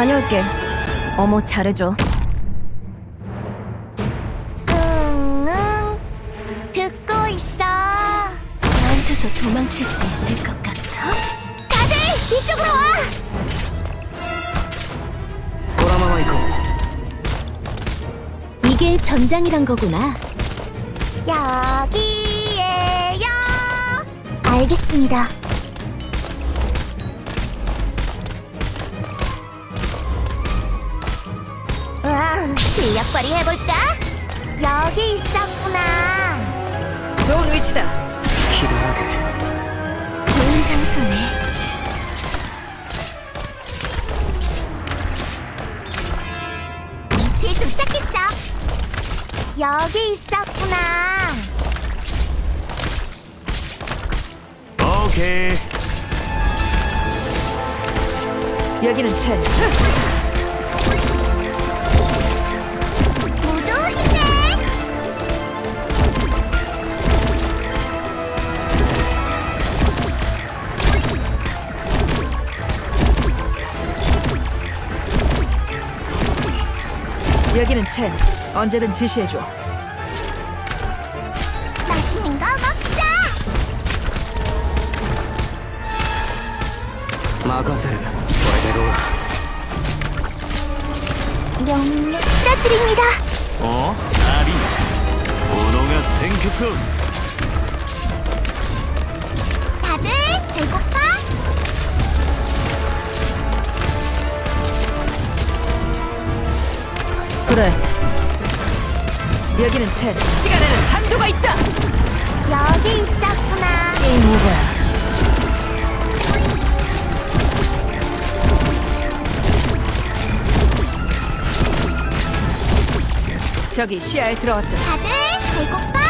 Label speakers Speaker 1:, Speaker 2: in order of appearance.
Speaker 1: 다녀올게. 어머, 잘해줘.
Speaker 2: 응, 응. 듣고 있어.
Speaker 3: 나한테서 도망칠 수 있을 것 같아?
Speaker 2: 다들 이쪽으로 와!
Speaker 4: 도라마마이코.
Speaker 3: 이게 전장이란 거구나.
Speaker 2: 여기에요. 알겠습니다. 능력발휘 해볼까? 여기 있었구나.
Speaker 1: 좋은 위치다.
Speaker 4: 기도하게.
Speaker 2: 좋은 장소네. 위치에 도착했어. 여기 있었구나.
Speaker 4: 오케이.
Speaker 1: 여기는 첸. 여기는 첸. 언제든 지시해줘.
Speaker 2: 맛있는 거 먹자!
Speaker 4: 마가셀, 저대로
Speaker 2: 명령 쓰러뜨립니다.
Speaker 4: 어? 아리,
Speaker 2: 오노가 생겼어!
Speaker 1: 그래. 여기는 첸. 시간에는 한도가 있다.
Speaker 2: 여기 있었구나.
Speaker 1: 게임 오버야. 저기 시야에 들어왔다.
Speaker 2: 다들 배고파?